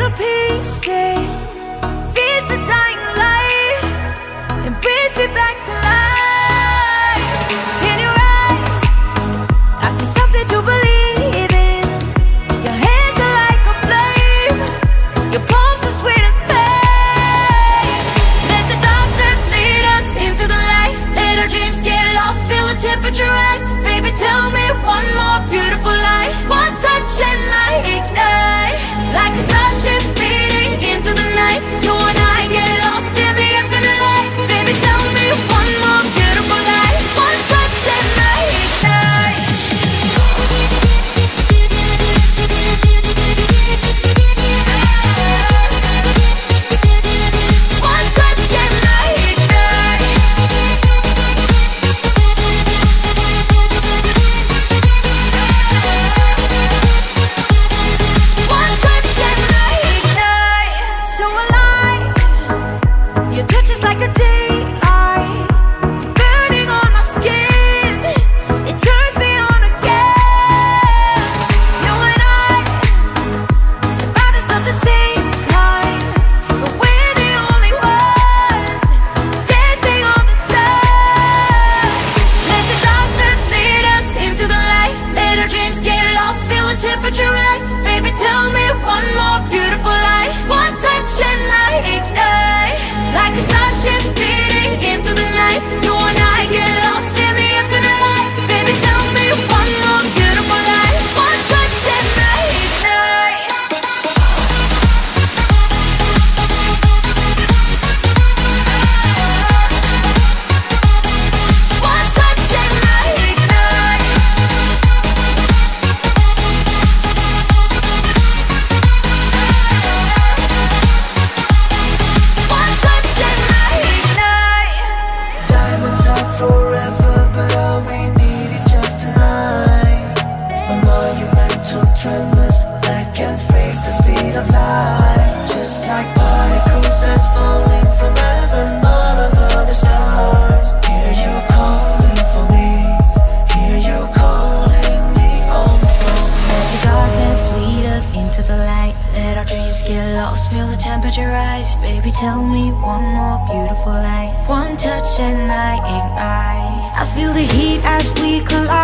little pieces. put your ass to tremors that can freeze the speed of light. Just like particles that's falling from heaven all over the stars. Hear you calling for me, hear you calling me on the. Let the darkness lead us into the light. Let our dreams get lost, feel the temperature rise. Baby, tell me one more beautiful light. One touch and I ignite. I feel the heat as we collide.